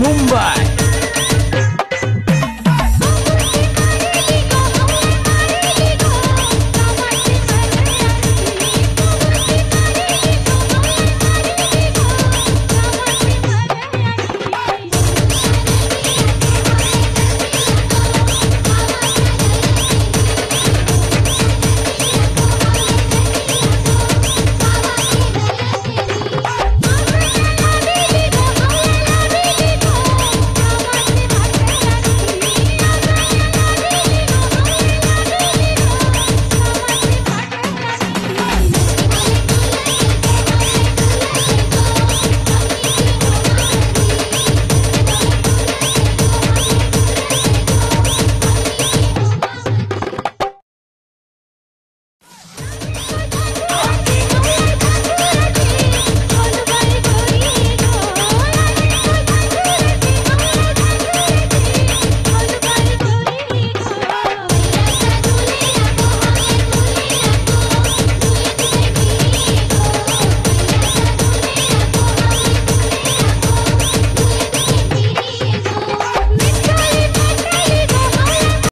Mumbai.